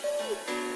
Woo!